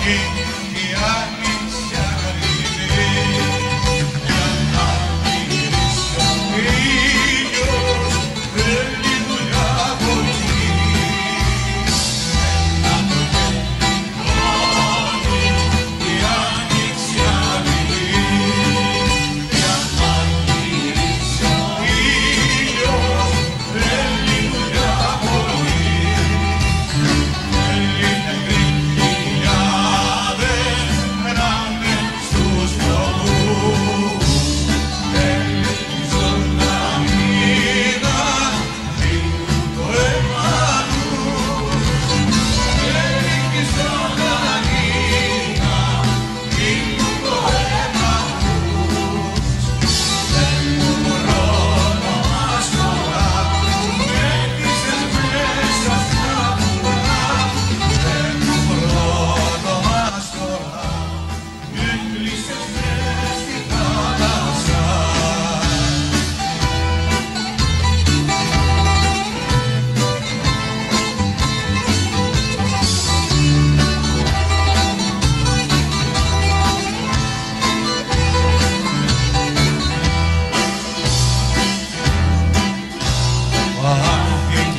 looking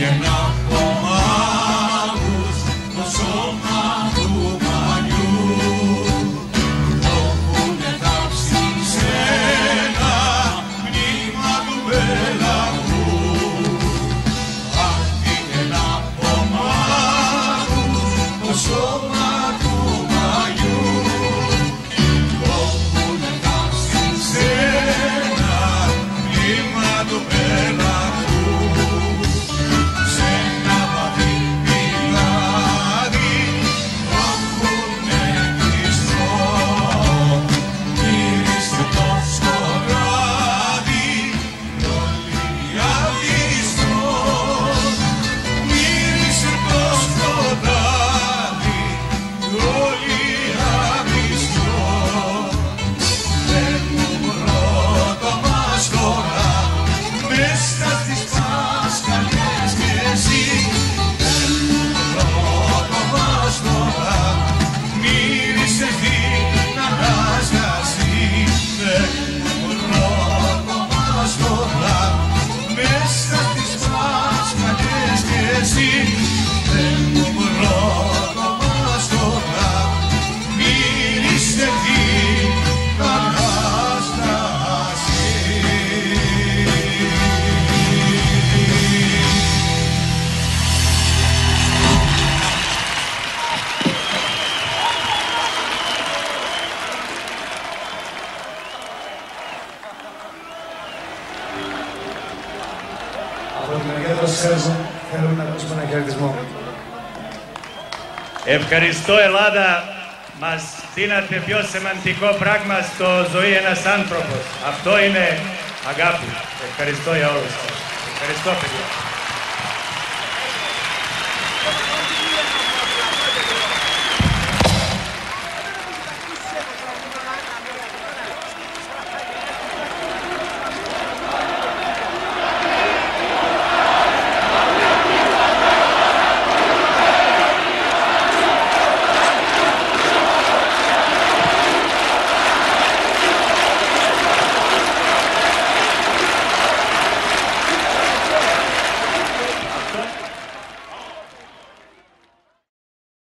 You're not. Θέλουμε να δώσουμε ένα χαιρετισμό. Ευχαριστώ Ελλάδα. Μας δίνατε πιο σημαντικό πράγμα στο ζωή ένας άνθρωπος. Αυτό είναι αγάπη. Ευχαριστώ για όλους. Ευχαριστώ παιδιά.